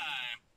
time.